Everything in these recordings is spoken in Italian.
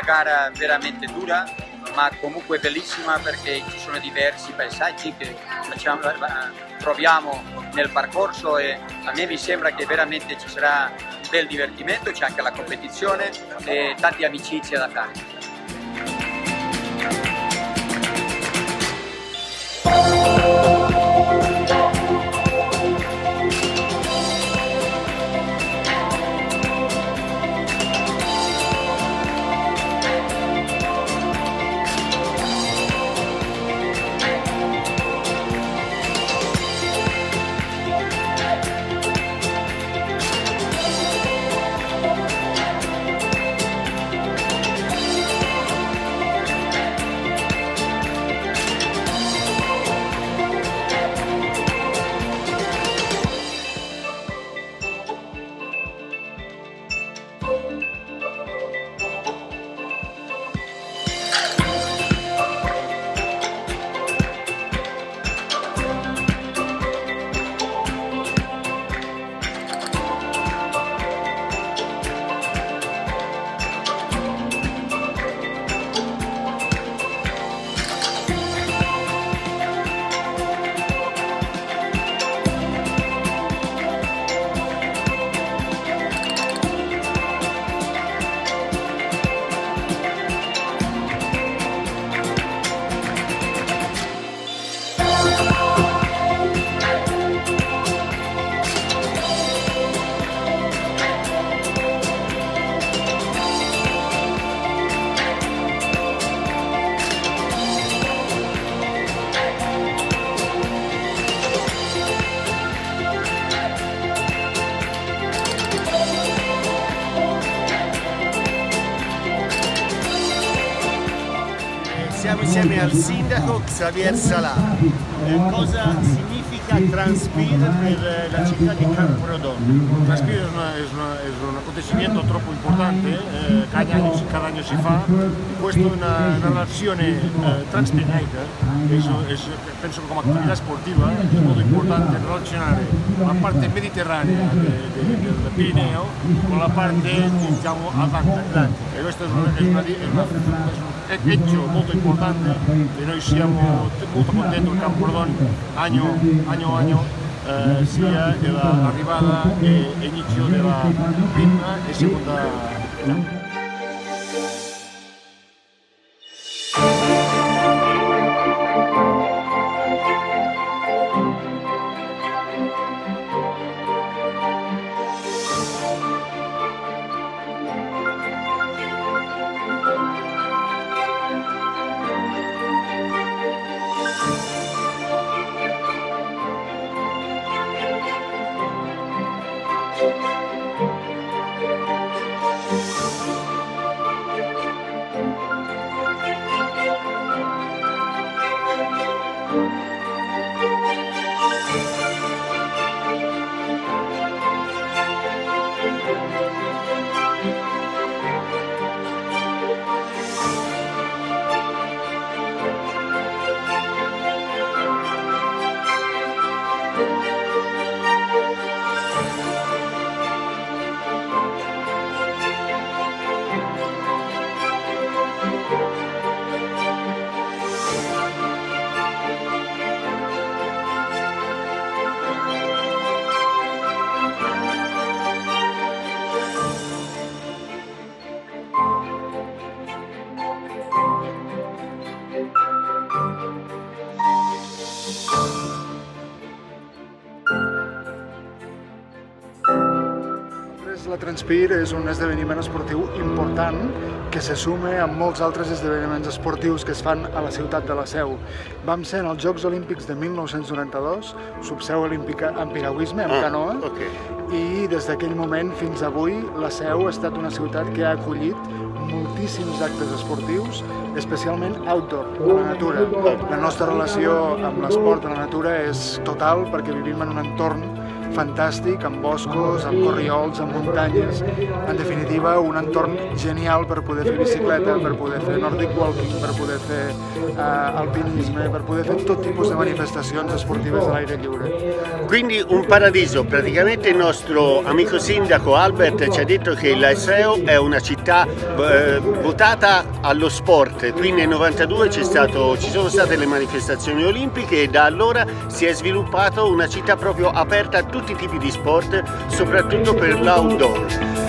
gara veramente dura, ma comunque bellissima perché ci sono diversi paesaggi che facciamo, eh, troviamo nel percorso e a me mi sembra che veramente ci sarà un bel divertimento, c'è anche la competizione e tante amicizie da fare. Insieme al sindaco Xavier Salà. Eh, cosa significa Transpir per la città di Camprodon? Transpir es, una, es, una, es, un acontecimiento troppo importante, eh, cada, año, si fa, questa è una, una relazione eh, transpirata, penso come attività sportiva è molto importante relazionare la parte mediterranea del Pirineo con la parte diciamo atlantica e questo è, una, è, una, è, una, è un hecho molto importante e noi siamo molto contenti che Camprodon año año año eh, sia l'arrivata e inizio della prima e seconda età. Transpir és un esdeveniment esportiu important que se suma amb molts altres esdeveniments esportius que es fan a la ciutat de la Seu. Vam ser en els Jocs Olímpics de 1992, subseu olímpica en piragüisme, en Ah, canoa, ok. i des d'aquell moment fins avui la Seu ha estat una ciutat que ha acollit moltíssims actes esportius, especialment outdoor, a la natura. La nostra relació amb l'esport a la natura és total perquè vivim en un entorn fantàstic, amb boscos, amb corriols, amb muntanyes, en definitiva un entorn genial per poder fer bicicleta, per poder fer nordic walking, per poder fer uh, alpinisme, per poder fer tot tipus de manifestacions esportives a l'aire lliure. Quindi un paradiso, praticamente il nostro amico sindaco Albert ci ha detto che l'Aiseo è una città eh, votata allo sport, qui nel 92 stato, ci sono state le manifestazioni olimpiche e da allora si è sviluppata una città proprio aperta a tutti i tipi di sport, soprattutto per l'outdoor.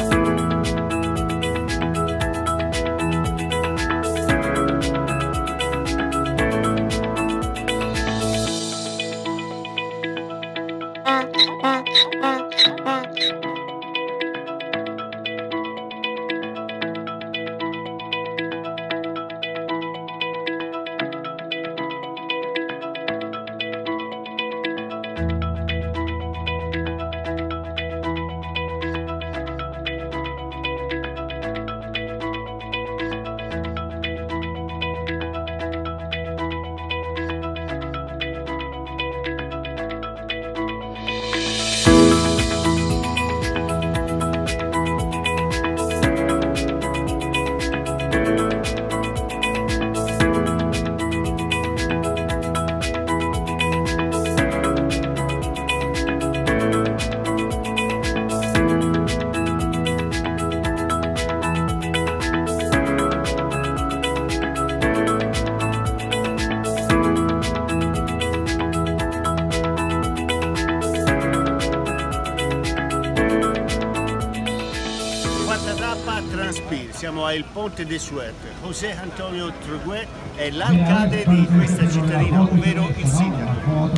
Siamo al Ponte de Suerte. José Antonio Truguet è l'alcalde di questa cittadina, ovvero il sindaco.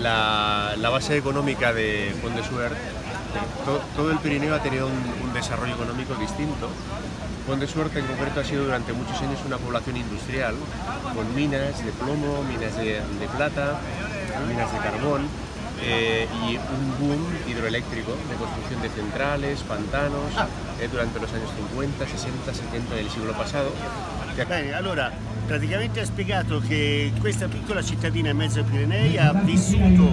La, la base económica de Pont de Suert, to, todo el Pirineo ha tenido un, desarrollo económico distinto. Pont de Suert en concreto ha sido durante muchos años una población industrial con minas de plomo, minas de, de plata, minas de carbón eh, y un boom hidroeléctrico de construcción de centrales, pantanos, eh, durante los años 50, 60, 70 del siglo pasado. Bene, allora praticamente ha spiegato che questa piccola cittadina in mezzo ai Pirenei ha vissuto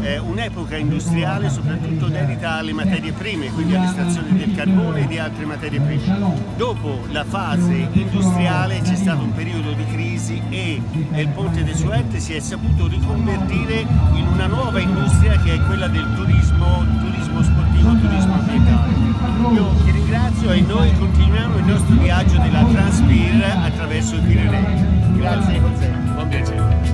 eh, un'epoca industriale soprattutto dedita alle materie prime, quindi all'estrazione del carbone e di altre materie prime. Dopo la fase industriale c'è stato un periodo di crisi e il ponte de Suette si è saputo riconvertire in una nuova industria che è quella del turismo, turismo sportivo, turismo ambientale. Io ti ringrazio e noi continuiamo il nostro viaggio della Transpir attraverso i Pirenei. Grazie. Buon piacere.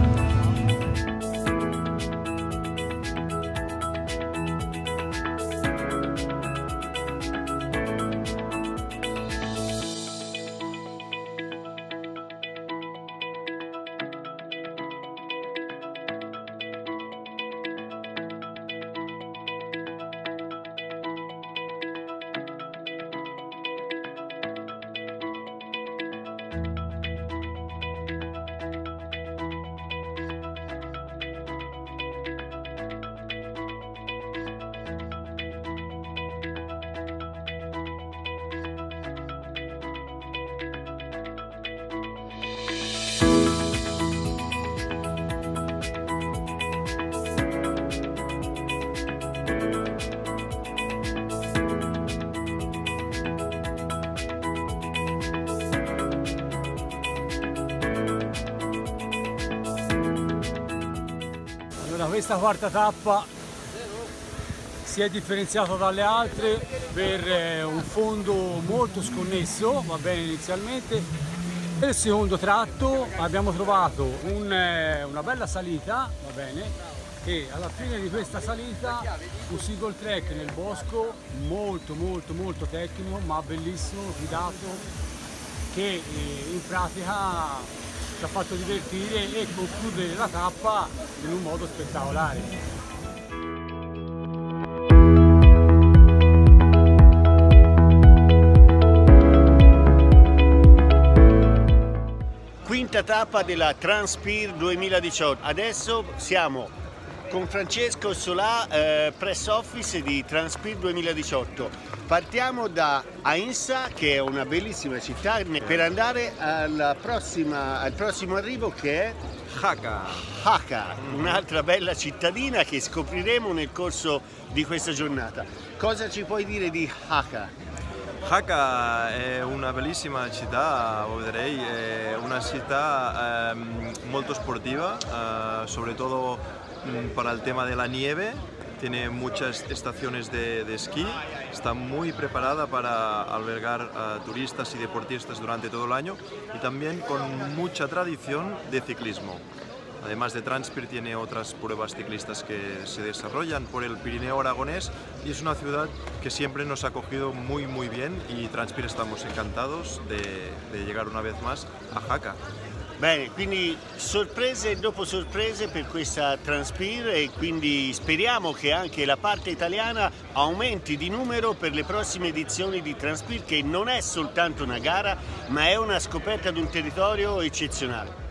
Questa quarta tappa si è differenziata dalle altre per eh, un fondo molto sconnesso, va bene inizialmente. Nel secondo tratto abbiamo trovato un, eh, una bella salita, va bene, e alla fine di questa salita un single track nel bosco molto molto molto tecnico ma bellissimo, guidato, che eh, in pratica ci ha fatto divertire e concludere la tappa in un modo spettacolare. Quinta tappa della Transpir 2018. Adesso siamo con Francesco Solà, eh, press office di Transpir 2018. Partiamo da Ainsa che è una bellissima città per andare prossima, al prossimo arrivo che è Haka. Haka, un'altra bella cittadina che scopriremo nel corso di questa giornata. Cosa ci puoi dire di Haka? Haka è una bellissima città, direi, è una città eh, molto sportiva, eh, soprattutto per il tema della nieve tiene muchas estaciones de, de esquí, está muy preparada para albergar turistas y deportistas durante todo el año y también con mucha tradición de ciclismo. Además de Transpir tiene otras pruebas ciclistas que se desarrollan por el Pirineo aragonés y es una ciudad que siempre nos ha acogido muy muy bien y Transpir estamos encantados de, de llegar una vez más a Jaca. Bene, quindi sorprese dopo sorprese per questa Transpir e quindi speriamo che anche la parte italiana aumenti di numero per le prossime edizioni di Transpir che non è soltanto una gara ma è una scoperta di un territorio eccezionale.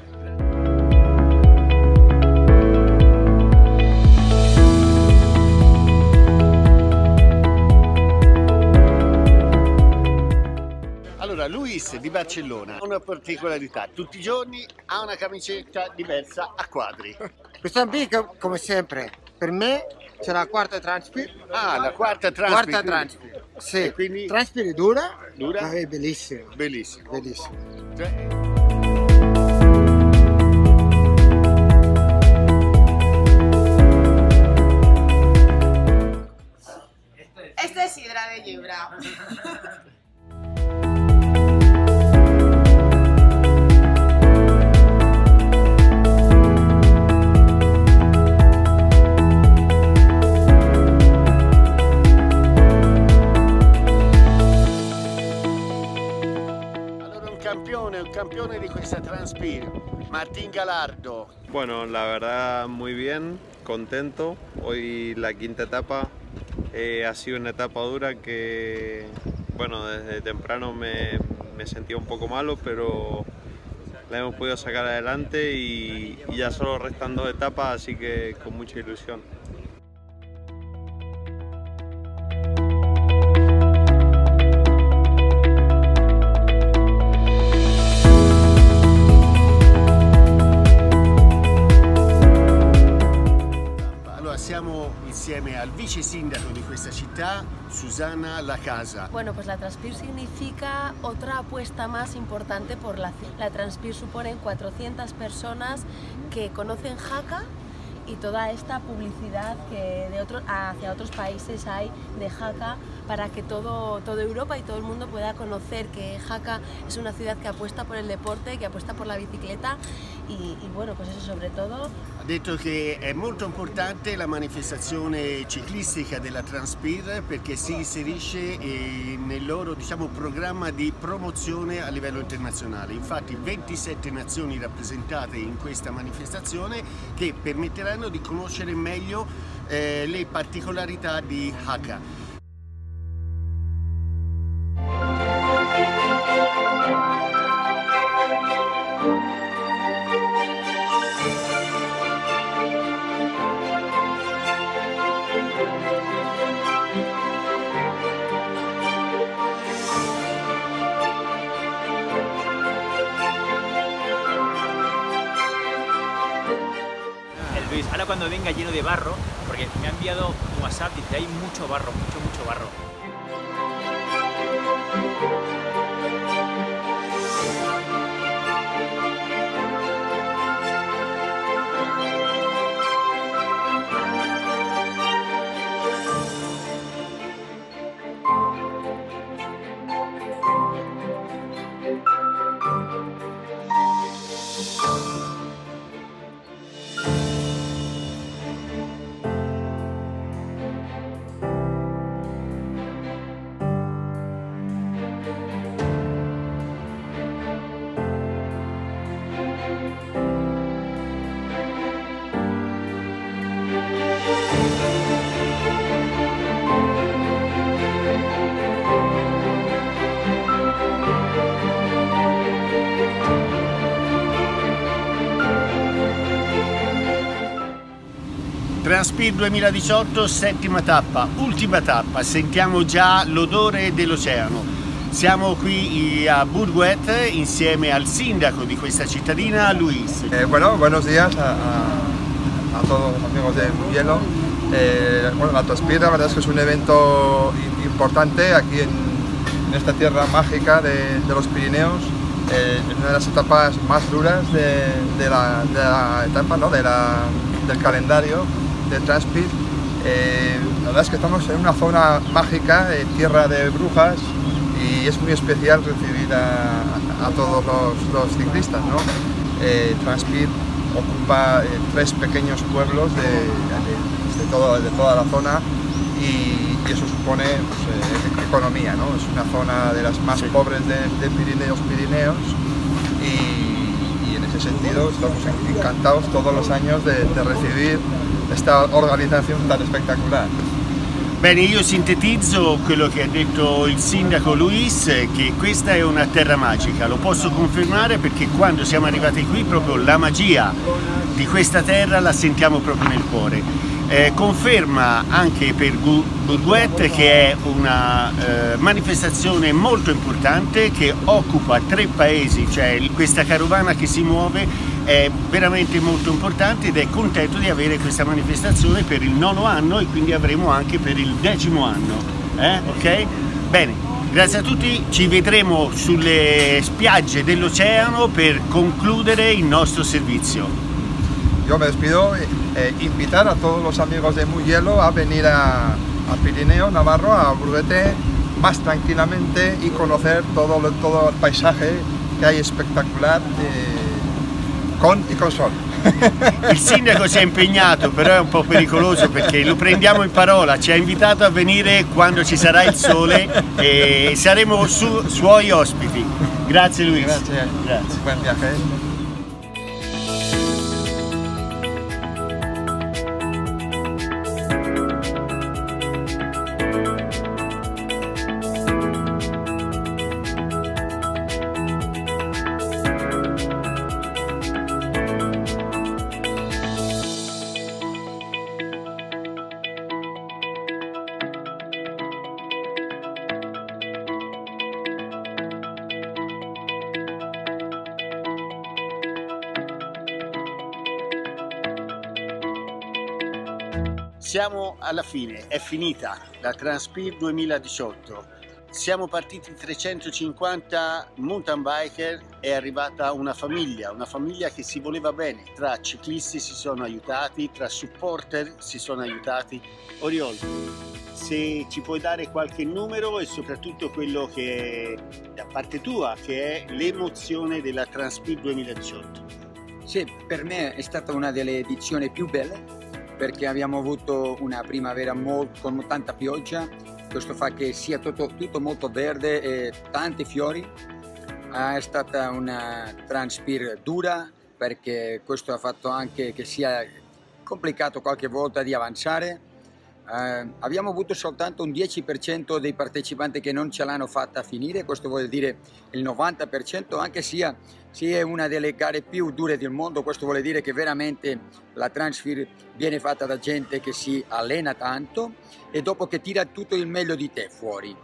Luis di Barcellona ha una particolarità, tutti i giorni ha una camicetta diversa a quadri. Questa amica, come sempre, per me c'è la quarta Transpir. Ah, la quarta Transpir. Quarta Transpir. Sì, quindi... Transpir è dura, dura, ma è bellissima. Bellissima. Bellissima. Cioè... Esta es sidra de Libra. Campeone de questa Transpir, Martín Galardo. Bueno, la verdad muy bien, contento. Hoy la quinta etapa eh, ha sido una etapa dura que, bueno, desde temprano me, me sentía un poco malo, pero la hemos podido sacar adelante y ya solo restan dos etapas, así que con mucha ilusión. Insieme al vice sindaco di questa città, Susana La Casa. Bueno, pues la Transpir significa otra apuesta más importante por la. La Transpir supone 400 personas que conocen Jaca y toda esta publicidad que de otro, hacia otros países hay de Jaca para que todo, toda Europa y todo el mundo pueda conocer que Jaca es una ciudad que apuesta por el deporte, que apuesta por la bicicleta y, y bueno, pues eso sobre todo. Ha detto che è molto importante la manifestazione ciclistica della Transpir perché si inserisce nel loro diciamo, programma di promozione a livello internazionale. Infatti 27 nazioni rappresentate in questa manifestazione che permetteranno di conoscere meglio eh, le particolarità di Haka. Barro, porque me ha enviado un WhatsApp, dice hay mucho barro, mucho, mucho barro. Transpir 2018, settima tappa, ultima tappa, sentiamo già l'odore dell'oceano. Siamo qui a Burguet insieme al sindaco di questa cittadina, Luis. Eh, bueno, buenos días a, a, a, todos los amigos de Hielo. Eh, bueno, la Transpir la verdad es que es un evento importante aquí en, en esta tierra mágica de, de los Pirineos. Eh, es una de las etapas más duras de, de, la, de la, etapa, ¿no? de la, del calendario de. Eh, la verdad es que estamos en una zona mágica, tierra de brujas, y es muy especial recibir a, a todos los, los, ciclistas. ¿no? Eh, Transpir ocupa eh, tres pequeños pueblos de, de, de, todo, de toda la zona y, y eso supone pues, eh, economía. ¿no? Es una zona de las más sí. pobres de, de, Pirineos Pirineos y, y, en ese sentido estamos encantados todos los años de recibir esta organizzazione tan spettacolare. Bene, io sintetizzo quello che ha detto il sindaco Luis, che questa è una terra magica, lo posso confermare perché quando siamo arrivati qui proprio la magia di questa terra la sentiamo proprio nel cuore. Eh, conferma anche per Burguet che è una eh, manifestazione molto importante che occupa tre paesi, cioè questa carovana che si muove è veramente molto importante ed è contento di avere questa manifestazione per il nono anno e quindi avremo anche per il decimo anno. Eh? Ok? Bene, grazie a tutti, ci vedremo sulle spiagge dell'oceano per concludere il nostro servizio. Yo me despido, eh, invitar a todos los amigos de Muy a venir a, Pirineo, Navarro, a Burguete, más tranquilamente y conocer todo, todo el paisaje que hay espectacular. Eh, con e con sol. Il sindaco si è impegnato, però è un po' pericoloso perché lo prendiamo in parola, ci ha invitato a venire quando ci sarà il sole e saremo su, suoi ospiti. Grazie Luis. Grazie. Grazie. Buon Siamo alla fine, è finita la Transpir 2018. Siamo partiti 350 mountain biker, è arrivata una famiglia, una famiglia che si voleva bene, tra ciclisti si sono aiutati, tra supporter si sono aiutati. Oriol, se ci puoi dare qualche numero e soprattutto quello che da parte tua, che è l'emozione della Transpir 2018. Sì, per me è stata una delle edizioni più belle perché abbiamo avuto una primavera molto, con tanta pioggia, questo fa che sia tutto, tutto molto verde e tanti fiori. È stata una transpir dura perché questo ha fatto anche che sia complicato qualche volta di avanzare. Uh, abbiamo avuto soltanto un 10% dei partecipanti che non ce l'hanno fatta finire, questo vuol dire il 90%, anche sia, sia una delle gare più dure del mondo, questo vuol dire che veramente la transfer viene fatta da gente che si allena tanto e dopo che tira tutto il meglio di te fuori,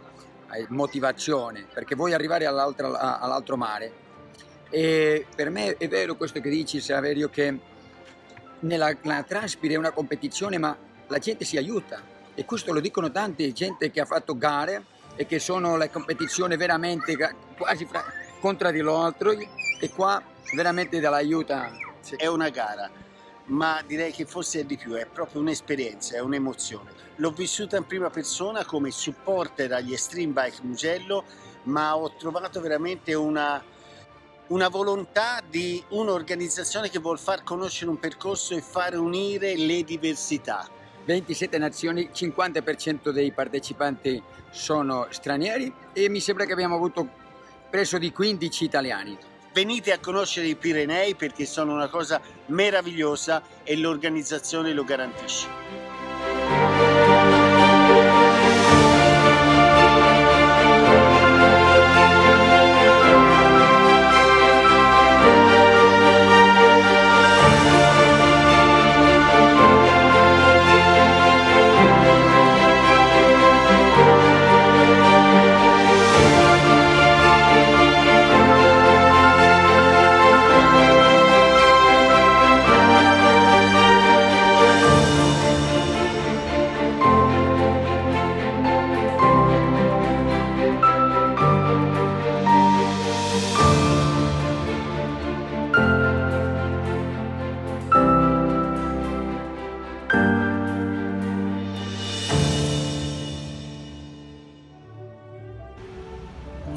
eh, motivazione, perché vuoi arrivare all'altro, mare. E per me è vero questo che dici, Saverio, che nella, la Transpir è una competizione, ma la gente si aiuta e questo lo dicono tante gente che ha fatto gare e che sono le competizioni veramente quasi fra, contro di l'altro e qua veramente dall'aiuta. È una gara, ma direi che forse è di più, è proprio un'esperienza, è un'emozione. L'ho vissuta in prima persona come supporter agli Extreme Bike Mugello, ma ho trovato veramente una, una volontà di un'organizzazione che vuol far conoscere un percorso e far unire le diversità 27 nazioni, 50% dei partecipanti sono stranieri e mi sembra che abbiamo avuto presso di 15 italiani. Venite a conoscere i Pirenei perché sono una cosa meravigliosa e l'organizzazione lo garantisce.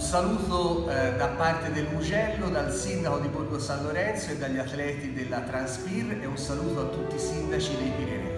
Saluto eh, da parte del Mugello, dal sindaco di Borgo San Lorenzo e dagli atleti della Transpir e un saluto a tutti i sindaci dei Pirenei.